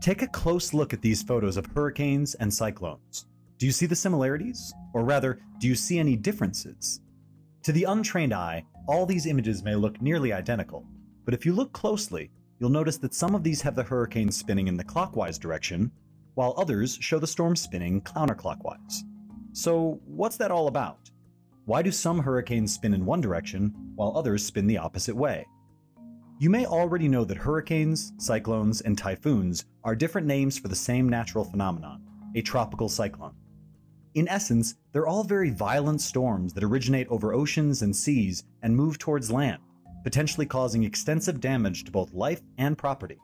Take a close look at these photos of hurricanes and cyclones. Do you see the similarities? Or rather, do you see any differences? To the untrained eye, all these images may look nearly identical, but if you look closely, you'll notice that some of these have the hurricane spinning in the clockwise direction, while others show the storm spinning counterclockwise. So, what's that all about? Why do some hurricanes spin in one direction, while others spin the opposite way? You may already know that hurricanes, cyclones, and typhoons are different names for the same natural phenomenon, a tropical cyclone. In essence, they're all very violent storms that originate over oceans and seas and move towards land, potentially causing extensive damage to both life and property.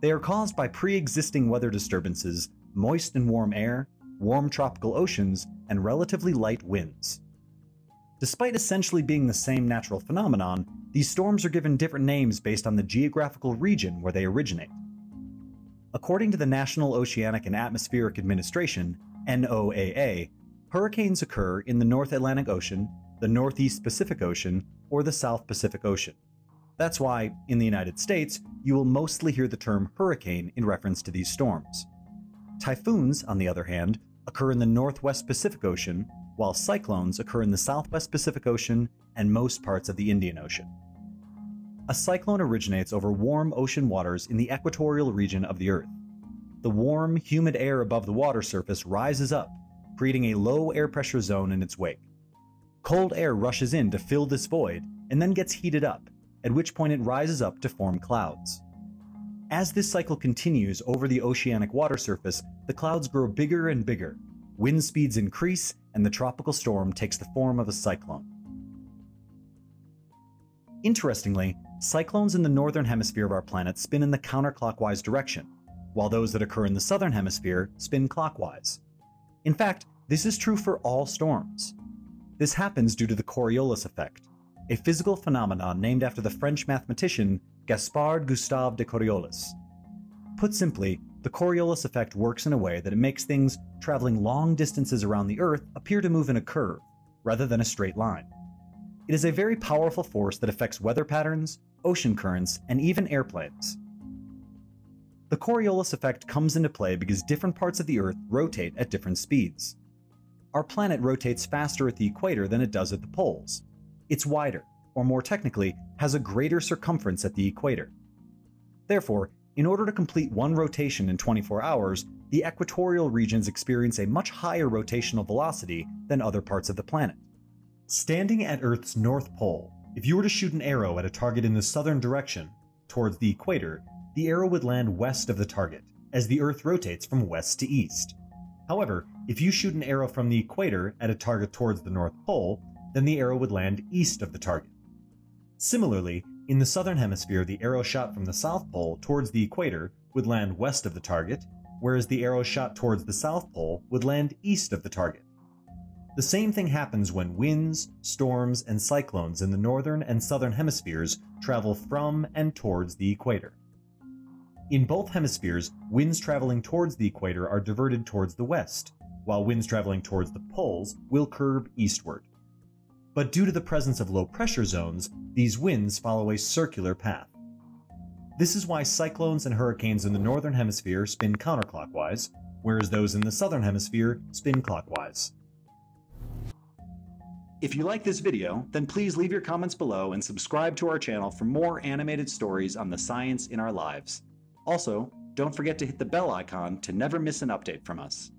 They are caused by pre-existing weather disturbances, moist and warm air, warm tropical oceans, and relatively light winds. Despite essentially being the same natural phenomenon, these storms are given different names based on the geographical region where they originate. According to the National Oceanic and Atmospheric Administration, NOAA, hurricanes occur in the North Atlantic Ocean, the Northeast Pacific Ocean, or the South Pacific Ocean. That's why, in the United States, you will mostly hear the term hurricane in reference to these storms. Typhoons, on the other hand, occur in the Northwest Pacific Ocean, while cyclones occur in the Southwest Pacific Ocean and most parts of the Indian Ocean. A cyclone originates over warm ocean waters in the equatorial region of the Earth. The warm, humid air above the water surface rises up, creating a low air pressure zone in its wake. Cold air rushes in to fill this void and then gets heated up, at which point it rises up to form clouds. As this cycle continues over the oceanic water surface, the clouds grow bigger and bigger, wind speeds increase, and the tropical storm takes the form of a cyclone. Interestingly, cyclones in the northern hemisphere of our planet spin in the counterclockwise direction, while those that occur in the southern hemisphere spin clockwise. In fact, this is true for all storms. This happens due to the Coriolis effect, a physical phenomenon named after the French mathematician Gaspard Gustave de Coriolis. Put simply, the Coriolis effect works in a way that it makes things traveling long distances around the Earth appear to move in a curve, rather than a straight line. It is a very powerful force that affects weather patterns, ocean currents, and even airplanes. The Coriolis effect comes into play because different parts of the Earth rotate at different speeds. Our planet rotates faster at the equator than it does at the poles. It's wider, or more technically, has a greater circumference at the equator. Therefore, in order to complete one rotation in 24 hours, the equatorial regions experience a much higher rotational velocity than other parts of the planet. Standing at Earth's North Pole, if you were to shoot an arrow at a target in the southern direction, towards the equator, the arrow would land west of the target, as the Earth rotates from west to east. However, if you shoot an arrow from the equator at a target towards the North Pole, then the arrow would land east of the target. Similarly, in the southern hemisphere, the arrow shot from the South Pole towards the equator would land west of the target, whereas the arrow shot towards the South Pole would land east of the target. The same thing happens when winds, storms, and cyclones in the northern and southern hemispheres travel from and towards the equator. In both hemispheres, winds traveling towards the equator are diverted towards the west, while winds traveling towards the poles will curve eastward. But due to the presence of low pressure zones, these winds follow a circular path. This is why cyclones and hurricanes in the northern hemisphere spin counterclockwise, whereas those in the southern hemisphere spin clockwise. If you like this video, then please leave your comments below and subscribe to our channel for more animated stories on the science in our lives. Also, don't forget to hit the bell icon to never miss an update from us.